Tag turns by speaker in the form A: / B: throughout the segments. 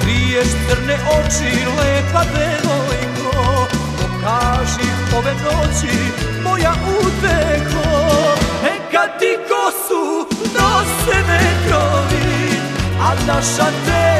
A: kriješ crne oči, lepa devojko Pokaži ove noći, moja uteko Neka ti kosu nose vetrovi A naša tela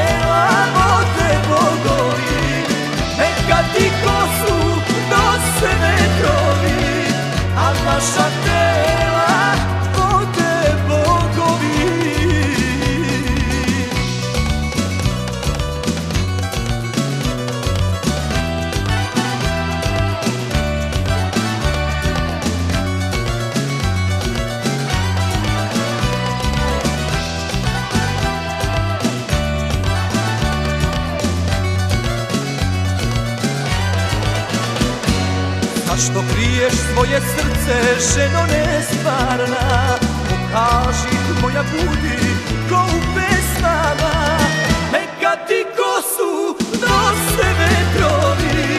A: Zašto kriješ svoje srce, ženo nestvarna? Pokaži moja budi ko u pesmama Neka ti kosu nose vetrovi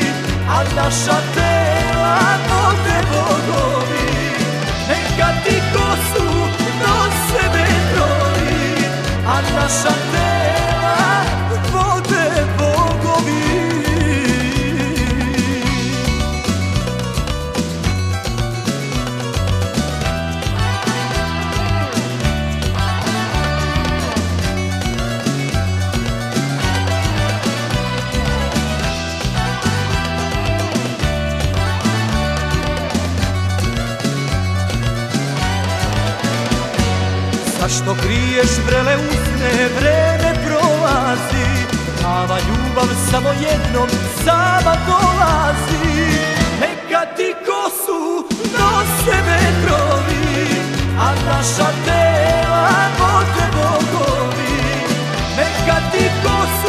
A: A naša tela vode bogovi Neka ti kosu nose vetrovi A naša Što kriješ vrele usne, vreme prolazi Ava ljubav samo jednom sama dolazi. Neka ti kosu nose vetrovi A naša tela vode bogovi Neka ti kosu